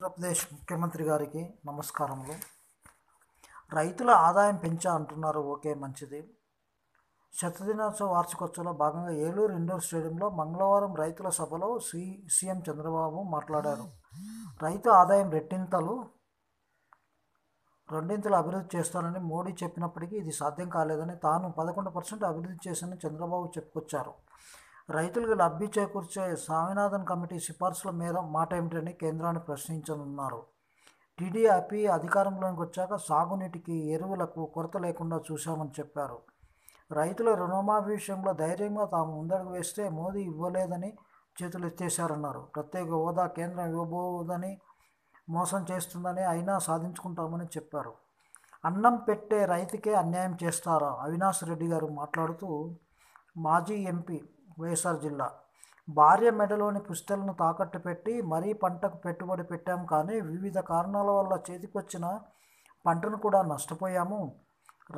ఆంధ్రప్రదేశ్ ముఖ్యమంత్రి గారికి నమస్కారములు. రైతుల ఆదాయం పెంచా అంటున్నారు. ఓకే మంచిది. శతదినోత్సవ వార్షికోత్సవంలో భాగంగా ఏలూరు ఇండోర్ స్టేడియంలో మంగళవారం రైతుల సభలో సి సీఎం చంద్రబాబు మాట్లాడారు. రైతు ఆదాయం రెట్టింతలు రెండింతలు అభివృద్ధి చేస్తానని మోడీ చెప్పినప్పటికీ ఇది సాధ్యం కాలేదని తాను పదకొండు పర్సెంట్ అభివృద్ధి చేశానని చంద్రబాబు చెప్పుకొచ్చారు. రైతులకు లబ్ధి చేకూర్చే స్వామినాథన్ కమిటీ సిఫార్సుల మీద మాట ఏమిటని కేంద్రాన్ని ప్రశ్నించనున్నారు. టీడీఆర్పీ అధికారంలోకి వచ్చాక సాగునీటికి ఎరువులకు కొరత లేకుండా చూశామని చెప్పారు. రైతుల రుణమాఫీ విషయంలో ధైర్యంగా తాము ముందడుగు వేస్తే మోదీ ఇవ్వలేదని చేతులు ఎత్తేశారన్నారు. ప్రత్యేక హోదా కేంద్రం ఇవ్వబోదని మోసం చేస్తుందని అయినా సాధించుకుంటామని చెప్పారు. అన్నం పెట్టే రైతుకే అన్యాయం చేస్తారా? అవినాష్ రెడ్డి గారు మాట్లాడుతూ మాజీ ఎంపీ వైఎస్ఆర్ జిల్లా. భార్య మెడలోని పుస్తలను తాకట్టు పెట్టి మరీ పంటకు పెట్టుబడి పెట్టాం కానీ వివిధ కారణాల వల్ల చేతికొచ్చిన పంటను కూడా నష్టపోయాము.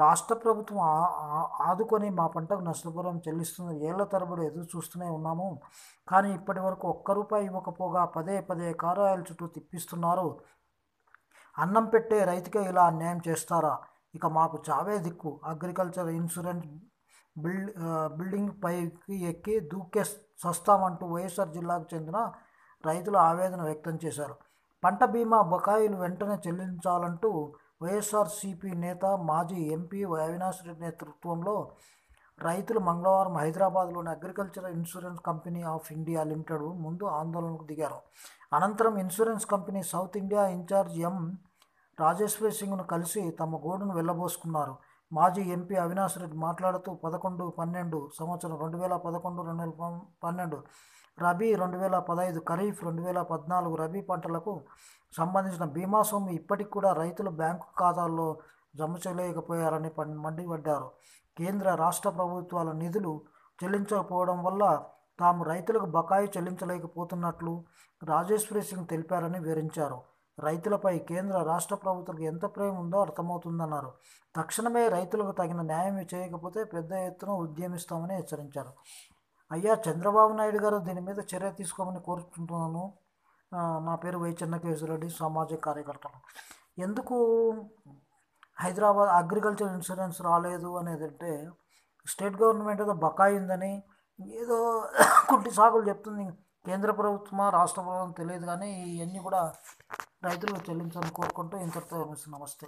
రాష్ట్ర ప్రభుత్వం ఆదుకొని మా పంటకు నష్టపరిహారం చెల్లిస్తుంది ఏళ్ళ తరబడి ఎదురు చూస్తూనే ఉన్నాము. కానీ ఇప్పటి వరకు ఒక్క రూపాయి ఇవ్వకపోగా పదే పదే కారాయాల చుట్టూ తిప్పిస్తున్నారు. అన్నం పెట్టే రైతుకే ఇలా అన్యాయం చేస్తారా? ఇక మాకు చావే దిక్కు. అగ్రికల్చర్ ఇన్సూరెన్స్ బిల్డ్ బిల్డింగ్ పైకి ఎక్కి దూకే సస్తామంటూ వైఎస్ఆర్ జిల్లాకు చెందిన రైతులు ఆవేదన వ్యక్తం చేశారు. పంట బీమా బకాయిలు వెంటనే చెల్లించాలంటూ వైఎస్ఆర్సీపీ నేత మాజీ ఎంపీ అవినాష్ రెడ్డి నేతృత్వంలో రైతులు మంగళవారం హైదరాబాద్లోని agriculture insurance company of India limited ముందు ఆందోళనకు దిగారు. అనంతరం insurance company South India incharge M Rajeshwari సింగ్ను కలిసి తమ గోడును వెళ్ళబోసుకున్నారు మాజీ ఎంపీ అవినాష్ రెడ్డి మాట్లాడుతూ పదకొండు పన్నెండు సంవత్సరం రెండు వేల పదకొండు రెండు వేల పన్నెండు రబీ రెండు వేల పదహైదు ఖరీఫ్ రెండు వేల పద్నాలుగు రబీ పంటలకు సంబంధించిన బీమా సొమ్ము ఇప్పటికి కూడా రైతులు బ్యాంకు ఖాతాల్లో జమ చేయలేకపోయారని మండిపడ్డారు. కేంద్ర రాష్ట్ర ప్రభుత్వాల నిధులు చెల్లించకపోవడం వల్ల తాము రైతులకు బకాయి చెల్లించలేకపోతున్నట్లు రాజేశ్వరి సింగ్ తెలిపారని వివరించారు. రైతులపై కేంద్ర రాష్ట్ర ప్రభుత్వాలకు ఎంత ప్రేమ ఉందో అర్థమవుతుందన్నారు. తక్షణమే రైతులకు తగిన న్యాయం చేయకపోతే పెద్ద ఎత్తున ఉద్యమిస్తామని హెచ్చరించారు. అయ్యా చంద్రబాబు నాయుడు గారు దీని మీద చర్య తీసుకోమని కోరుకుంటున్నాను నా పేరు వై చెన్నకేశ్వరరెడ్డి సామాజిక కార్యకర్తలు. ఎందుకు హైదరాబాద్ అగ్రికల్చర్ ఇన్సూరెన్స్ రాలేదు అనేది అంటే స్టేట్ గవర్నమెంట్ ఏదో బకాయి ఉందని ఏదో కుట్టి సాగులు చెప్తుంది. కేంద్ర ప్రభుత్వమా రాష్ట్ర ప్రభుత్వం తెలియదు కానీ ఇవన్నీ కూడా రైతులకు చెల్లించాలని కోరుకుంటూ ఇంతటితో నమస్తే.